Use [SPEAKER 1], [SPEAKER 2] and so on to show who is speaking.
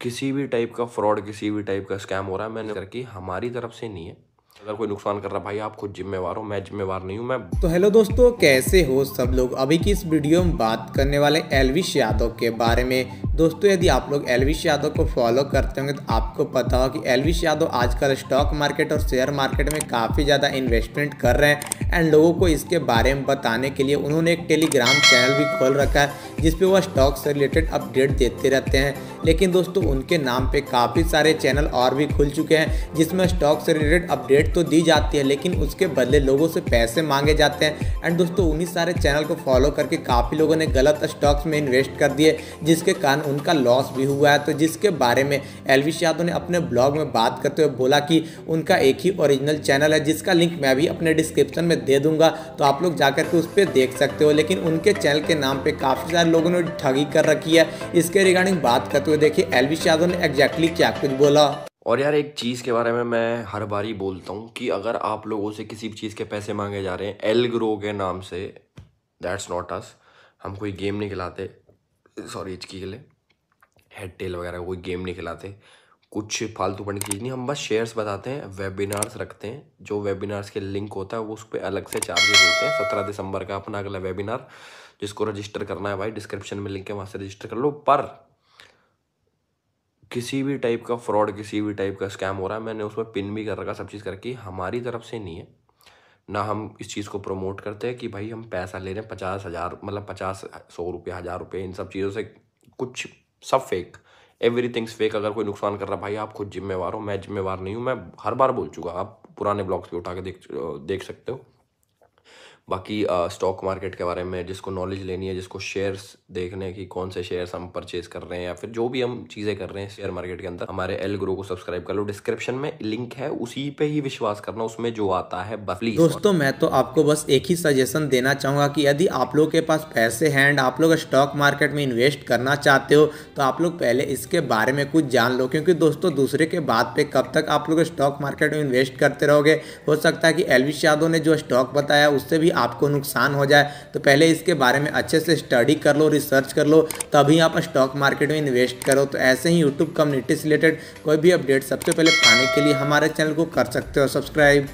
[SPEAKER 1] किसी भी टाइप का फ्रॉड किसी भी टाइप का स्कैम हो रहा है, मैंने करके हमारी तरफ़ से नहीं है। अगर कोई नुकसान कर रहा भाई, आप खुद जिम्मेवार हो, मैं जिम्मेवार नहीं हूँ, मैं
[SPEAKER 2] तो हेलो दोस्तों, कैसे हो सब लोग? अभी की इस वीडियो में बात करने वाले एलविश यादव के बारे में। दोस्तों, यदि आप लोग एलविश यादव को फॉलो करते होंगे तो आपको पता हो कि एलविश यादव आजकल स्टॉक मार्केट और शेयर मार्केट में काफ़ी ज़्यादा इन्वेस्टमेंट कर रहे हैं। एंड लोगों को इसके बारे में बताने के लिए उन्होंने एक टेलीग्राम चैनल भी खोल रखा है जिसपे वह स्टॉक से रिलेटेड अपडेट देते रहते हैं। लेकिन दोस्तों, उनके नाम पे काफ़ी सारे चैनल और भी खुल चुके हैं, जिसमें स्टॉक से रिलेटेड अपडेट तो दी जाती है, लेकिन उसके बदले लोगों से पैसे मांगे जाते हैं। एंड दोस्तों, उन्हीं सारे चैनल को फॉलो करके काफ़ी लोगों ने गलत स्टॉक्स में इन्वेस्ट कर दिए, जिसके कारण उनका लॉस भी हुआ है। तो जिसके बारे में एलविश यादव ने अपने ब्लॉग में बात करते हुए बोला कि उनका एक ही ओरिजिनल चैनल है, जिसका लिंक मैं भी अपने डिस्क्रिप्शन में दे दूँगा। तो आप लोग जाकर के उस पर देख सकते हो। लेकिन उनके चैनल के नाम पर काफ़ी सारे लोगों ने ठगी कर रखी है। इसके रिगार्डिंग बात करते हुए देखिए, एलविश यादव ने एग्जैक्टली क्या कुछ बोला।
[SPEAKER 1] और यार, एक चीज़ के बारे में मैं हर बार ही बोलता हूँ कि अगर आप लोगों से किसी भी चीज़ के पैसे मांगे जा रहे हैं एल ग्रो के नाम से दैट्स नॉट अस हम कोई गेम नहीं खिलाते। सॉरी इचकी के लिए। हेड टेल वगैरह कोई गेम नहीं खिलाते। कुछ फालतू पढ़ने की चीज़ नहीं, हम बस शेयर्स बताते हैं वेबिनार्स रखते हैं, जो वेबिनार्स के लिंक होता है, वो उस पर अलग से चार्जेस होते हैं। सत्रह दिसंबर का अपना अगला वेबिनार जिसको रजिस्टर करना है भाई डिस्क्रिप्शन में लिंक है, वहाँ से रजिस्टर कर लो। पर किसी भी टाइप का फ्रॉड किसी भी टाइप का स्कैम हो रहा है, मैंने उस पर पिन भी कर रखा, सब चीज़ करके, हमारी तरफ़ से नहीं है। ना हम इस चीज़ को प्रमोट करते हैं कि भाई हम पैसा ले रहे हैं, पचास हज़ार मतलब पचास, सौ रुपये, हज़ार रुपये, इन सब चीज़ों से कुछ, सब फेक एवरी थिंग्स फेक अगर कोई नुकसान कर रहा भाई, आप खुद जिम्मेवार हो, मैं जिम्मेवार नहीं हूँ, मैं हर बार बोल चुका आप पुराने ब्लॉग्स भी उठा के देख देख सकते हो। बाकी स्टॉक मार्केट के बारे में, जिसको नॉलेज लेनी है, जिसको शेयर्स देखने की, कौन से शेयर्स हम परचेज कर रहे हैं, या फिर जो भी हम चीज़ें कर रहे हैं शेयर मार्केट के अंदर, हमारे एल ग्रो को सब्सक्राइब कर लो। डिस्क्रिप्शन में लिंक है, उसी पे ही विश्वास करना, उसमें जो आता है बफली
[SPEAKER 2] दोस्तों, मैं तो आपको बस एक ही सजेशन देना चाहूँगा कि यदि आप लोग के पास पैसे हैं एंड आप लोग स्टॉक मार्केट में इन्वेस्ट करना चाहते हो तो आप लोग पहले इसके बारे में कुछ जान लो, क्योंकि दोस्तों, दूसरे के बात पे कब तक आप लोग स्टॉक मार्केट में इन्वेस्ट करते रहोगे? हो सकता है कि एलविश यादव ने जो स्टॉक बताया, उससे भी आपको नुकसान हो जाए तो पहले इसके बारे में अच्छे से स्टडी कर लो रिसर्च कर लो, तभी आप स्टॉक मार्केट में इन्वेस्ट करो। तो ऐसे ही यूट्यूब कम्युनिटी से रिलेटेड कोई भी अपडेट सबसे पहले पाने के लिए हमारे चैनल को कर सकते हो सब्सक्राइब